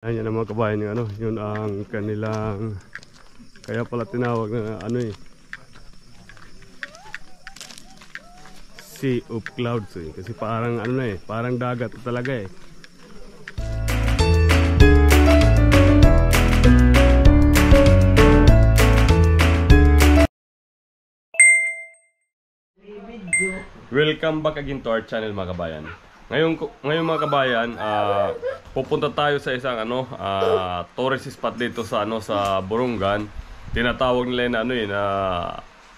Ayan yan ang mga kabayan yung ano, yun ang kanilang kaya pala tinawag na ano eh Sea of Clouds eh. Kasi parang ano na eh, parang dagat talaga eh. Welcome back again to our channel mga kabayan. Ngayon, ngayon mga kabayan, ah, pupunta tayo sa isang ano, ah, tourist spot dito sa ano sa Burungan. Tinatawag nila na ano eh na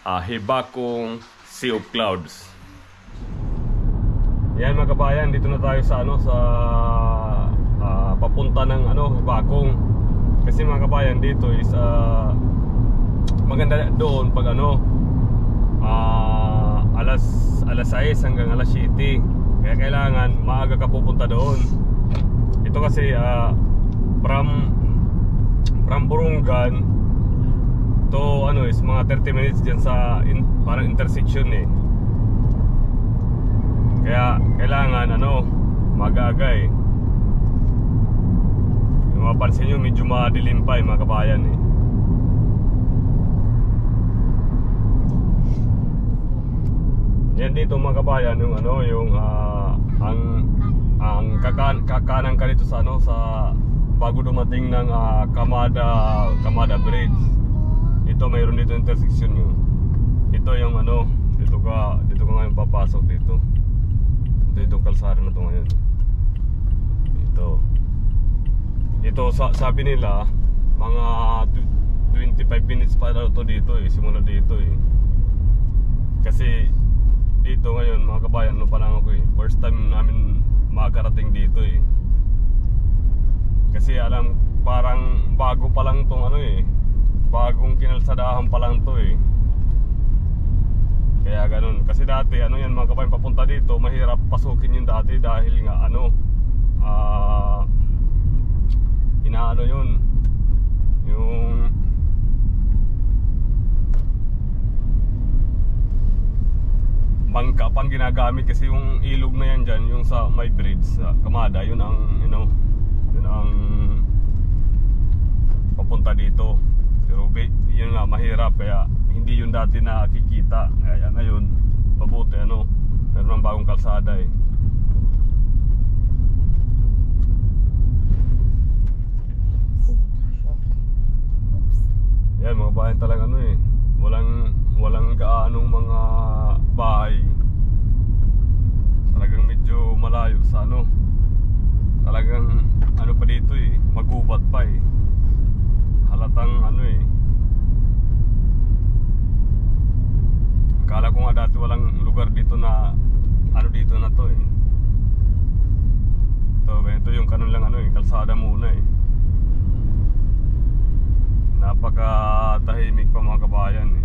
ah, Hibakong Sea of Clouds. Yan mga kabayan, dito na tayo sa ano sa ah, papunta ng ano Hibakong. Kasi mga kabayan dito is ah, maganda doon pag ano ah, alas alas 6 hanggang alas 7 kaya kailangan maaga ka pupunta doon. Ito kasi ah, from from Burungan to ano is mga 30 minutes dyan sa in, parang intersection eh. Kaya kailangan ano magaga eh. Yung mapansin nyo medyo madilim pa eh mga kabayan eh. Yan dito mga kabayan yung ano yung ah, ang ang kakan kakanan ka dito sa ano sa bago dumating ng ah, Kamada Kamada Bridge. Ito mayroon dito intersection yun. Ito yung ano dito ka dito ka ngayon papasok dito. Dito kalsada na to ngayon. Ito. Ito sa, sabi nila mga tw- 25 minutes pa daw to dito eh simula dito eh. Kasi dito ngayon mga kabayan ano pa lang ako eh first time namin makarating dito eh. Kasi alam parang bago pa lang tong ano eh. Bagong kinalsadahan pa lang to eh. Kaya ganun. Kasi dati ano yan mga kabayan papunta dito mahirap pasukin yung dati dahil nga ano ah inaano yun yung bangka pang ginagamit kasi yung ilog na yan dyan, yung sa my bridge sa Kamada, yun ang, you know, yun ang papunta dito. Pero yun nga, mahirap kaya hindi yun dati nakikita. Kaya ngayon, mabuti ano, meron ng bagong kalsada eh. Yan mga bayan talaga ano eh. Walang walang gaanong mga bahay. Talagang medyo malayo sa ano. Talagang ano pa dito eh, magubat pa eh. Halatang ano eh. Akala ko nga dati walang lugar dito na ano dito na to eh. Ito, ganito yung kanon lang ano eh, kalsada muna eh. Napaka-tahimik pa mga kabayan eh.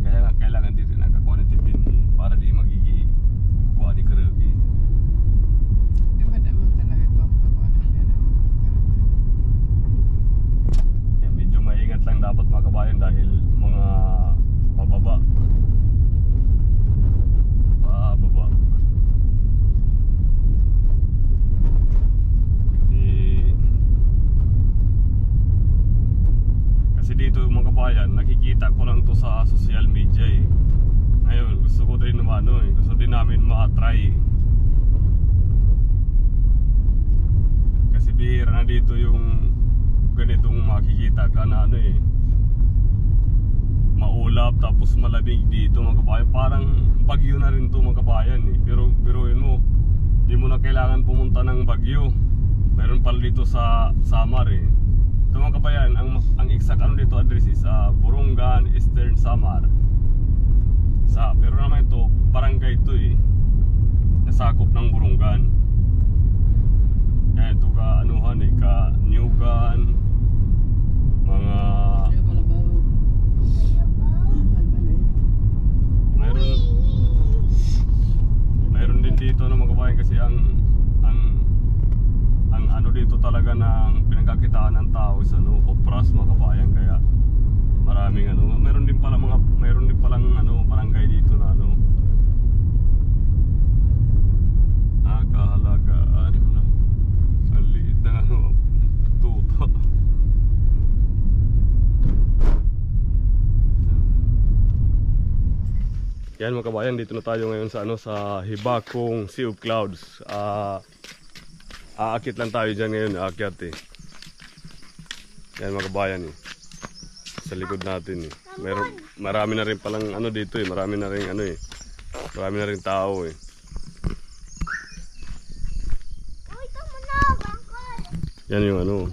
Kaya nga, kailangan din rin nagka-connective din eh, para di magigi kukuha ni Karugi. Di ba naman talaga ito ang kakuha ng pera? Yan, medyo maingat lang dapat mga kabayan dahil mga pababa. Pababa. Eh, kasi dito mga kabayan, nakikita ko lang to sa social media eh. Ngayon, gusto ko din naman ano eh, gusto din namin ma-try eh. Kasi bihira na dito yung ganitong makikita ka na ano eh tapos malamig dito mga kabayan. Parang bagyo na rin to mga kabayan eh. Pero biruin mo di mo na kailangan pumunta ng bagyo. Meron pala dito sa Samar eh. Ito mga kabayan ang, ang exact ano dito address is uh, Burungan Eastern Samar. Sa pero naman ito barangay ito eh. Nasakop ng Burungan kaya ito ka anuhan eh ka Newgan mga Kaya pala ba? May maliit. Mayroon Mayroon din dito na mga kabayan kasi ang ang ang ano dito talaga ng pinagkakitaan ng tao is ano, kopras mga kabayan kaya maraming ano, mayroon din pala mga Yan mga kabayan, dito na tayo ngayon sa ano sa Hibakong Sea of Clouds. Ah aakit lang tayo diyan ngayon, aakyat eh. Yan mga kabayan eh. Sa likod natin eh. Meron marami na rin palang ano dito eh, marami na rin ano eh. Marami na rin tao eh. Yan yung ano.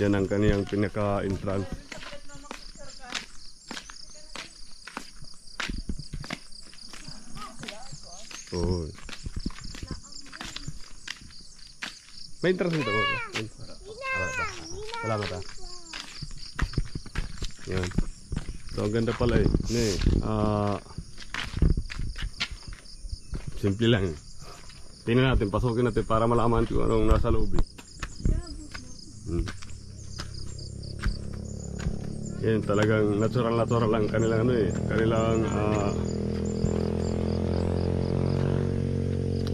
Yan ang kaniyang pinaka-entrance. Oh. May entrance dito ko. Salamat ah. Yan. So ang ganda pala eh. Ano eh. Ah. simple lang eh. Tingnan natin, pasukin natin para malaman kung anong nasa loob eh. Hmm. Yan talagang natural natural lang kanilang ano eh, kanilang ah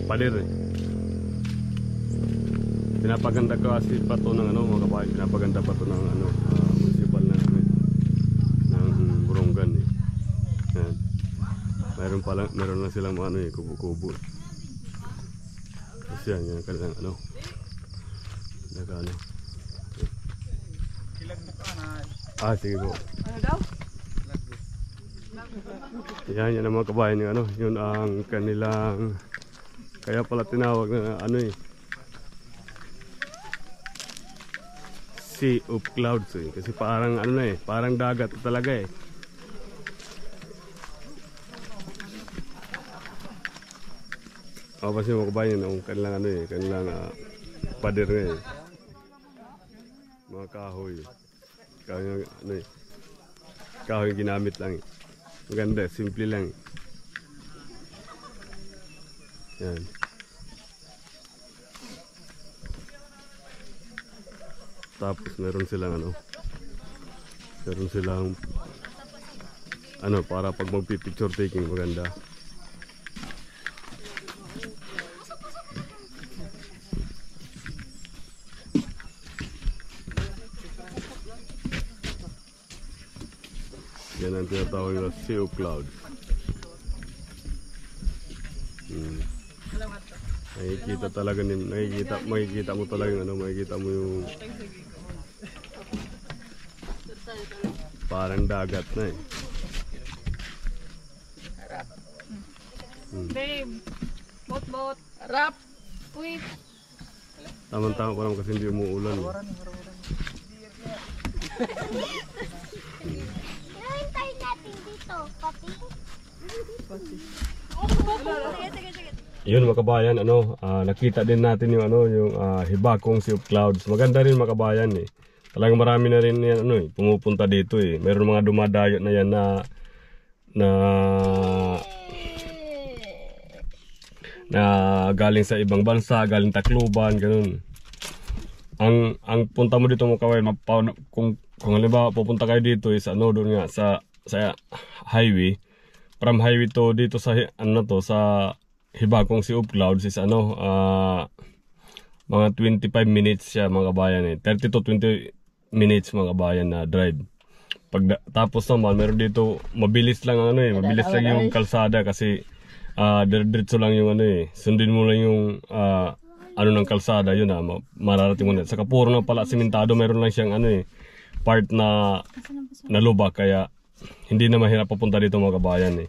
pader eh. Pinapaganda ko kasi pa to ng ano mga kabayan, pinapaganda pa to ng ano ah, municipal na ano eh, ng Borongan eh. Yan. Mayroon pa lang, meron na silang ano eh, kubo-kubo. Kasi yan, yan kanilang ano. Naka ano. Ah, sige po. Ano daw? Yan, yan ang mga kabayan yung ano, yun ang kanilang kaya pala tinawag na ano eh Sea of Clouds eh. Kasi parang ano na eh, parang dagat talaga eh. Oh, kasi mga kabayan yung kanilang ano eh, kanilang ah, pader nga eh. Mga kahoy. Kahoy yung ano eh. Kahoy ginamit lang eh. Maganda, simple lang. Yan. Tapos meron silang ano. Meron silang ano para pag magpi-picture taking maganda. Yan ang tinatawag na Sea of Clouds. Hmm. Nakikita talaga nin, nakikita, makikita mo talaga yung ano, makikita mo yung parang dagat na eh. Babe. Bot bot. Rap. Uy. Tama-tama pa naman kasi hindi umuulan. Eh. Hintay natin dito, papi. Yun mga kabayan, ano, ah, nakita din natin yung ano, yung ah, Hibakong Sea of Clouds. Maganda rin mga kabayan eh. Talagang marami na rin yan, ano eh, pumupunta dito eh. Meron mga dumadayo na yan na na na galing sa ibang bansa, galing Tacloban, ganun. Ang ang punta mo dito kabayan, mapa, kung kung halimbawa pupunta kayo dito is ano doon nga sa sa highway from highway to dito sa ano to sa Hibakong Sea of Clouds is ano ah mga 25 minutes siya mga kabayan eh 30 to 20 minutes mga kabayan na drive. Pag tapos naman meron dito mabilis lang ang ano eh mabilis lang yung kalsada kasi ah diretso lang yung ano eh sundin mo lang yung ah, ano ng kalsada yun ah ma- mararating mo na. Sa kapuro na pala simentado meron lang siyang ano eh part na na lubak kaya hindi na mahirap papunta dito mga kabayan eh.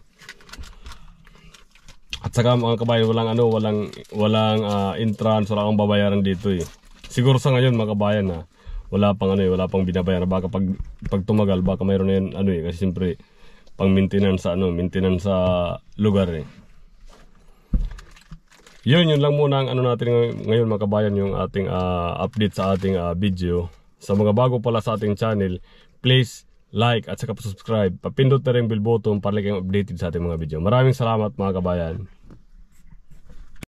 At saka mga kabayan, walang ano, walang walang ah, entrance, wala kang babayaran dito eh. Siguro sa ngayon mga kabayan na wala pang ano eh, wala pang binabayaran. Baka pag pag tumagal, baka mayroon na yan ano eh kasi siyempre pang maintenance sa ano, maintenance sa lugar eh. Yun, yun lang muna ang ano natin ngay- ngayon mga kabayan, yung ating ah, update sa ating ah, video. Sa mga bago pala sa ating channel, please like at saka subscribe. Papindot na rin bell button para kayong updated sa ating mga video. Maraming salamat mga kabayan.